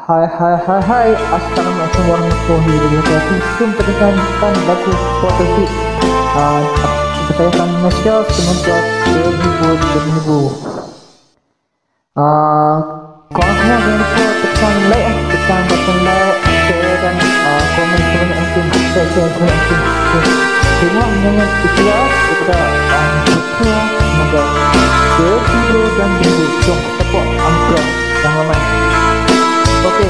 Hai hai hai hai Assalamualaikum warahmatullahi wabarakatuh Tum tekankan baku potensi uh, Saya men-share semoga terhibur terhibur uh, Korang semua jangan lupa tekan like eh Tekan button like Share dan uh, komen sebanyak mungkin Share share sebanyak mungkin Semua menyanyi ikhlas uh, Semoga terhibur dan Jom support Angkor Yang ramai Oke.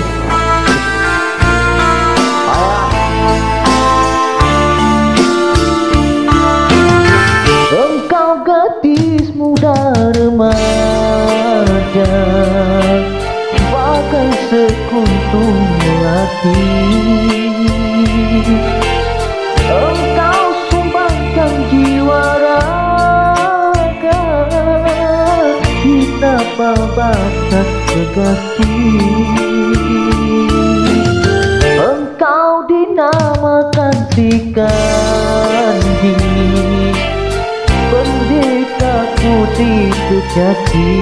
Engkau gadis muda remaja Bagai sekuntum melati Engkau sumbangkan jiwa raga Kita batas berganti Engkau dinamakan si Kandi Pendeta putih sejati.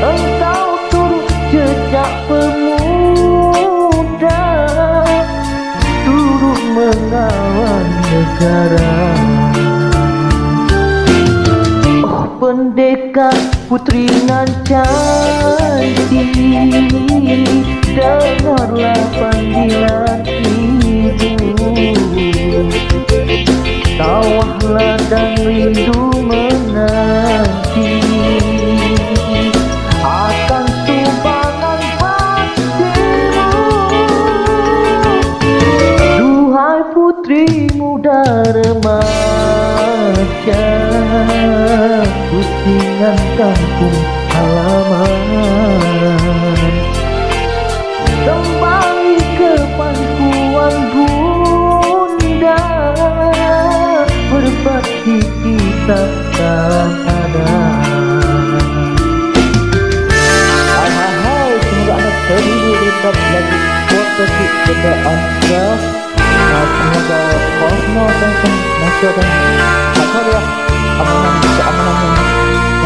Engkau turut jejak pemuda Turut mengawal negara. Oh pendekar putri nan cantik Dengarlah panggilan ibu Tawahlah dan rindu Pusingan kampung halaman. Kembali ke pangkuan bunda. Berbakti kita tak ada. Hai hai hai Semoga anda terhibur tetap lagi pada anda Nah, Semoga Kosmo dan Masya dan Akarya Amanan keamanan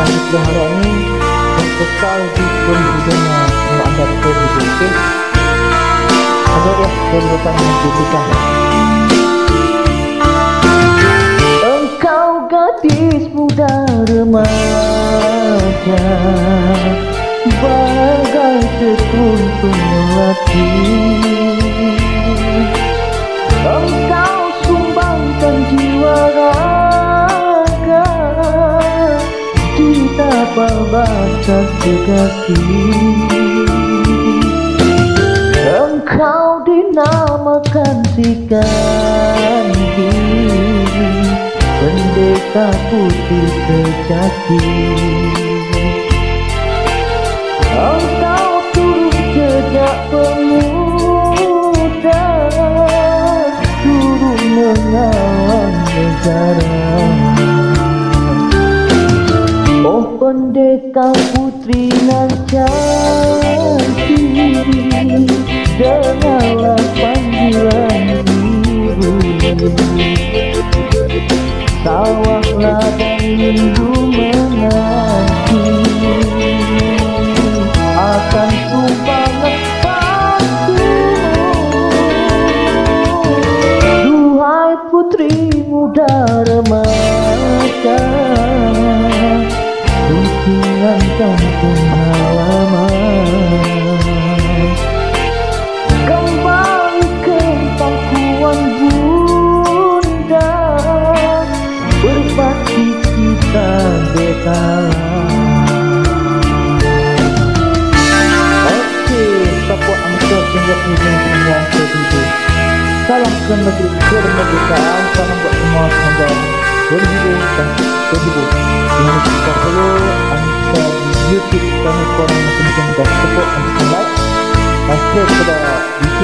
dipelihara ini Dan kekal di anda terhibur Oke Agar ya kehidupan yang diberikan. Engkau gadis muda remaja Bagai sekuntum melati Engkau Kita batas kekasih Engkau dinamakan si Kandi Pendeta putih sejati Engkau turut jejak pemuda Turut mengawal negara pendekar putri nan cantik Dengarlah panggilan ibu Sawahlah dan rindu menanti kampung halaman Kembali ke pangkuan bunda Berbakti kita bekalan Oke, support angka sehingga ujung semua terhidu Salam ke negeri kemerdekaan Salam buat semua semoga berhidu dan follow angka di YouTube kami korang masing-masing dan support dan like dan share kepada YouTube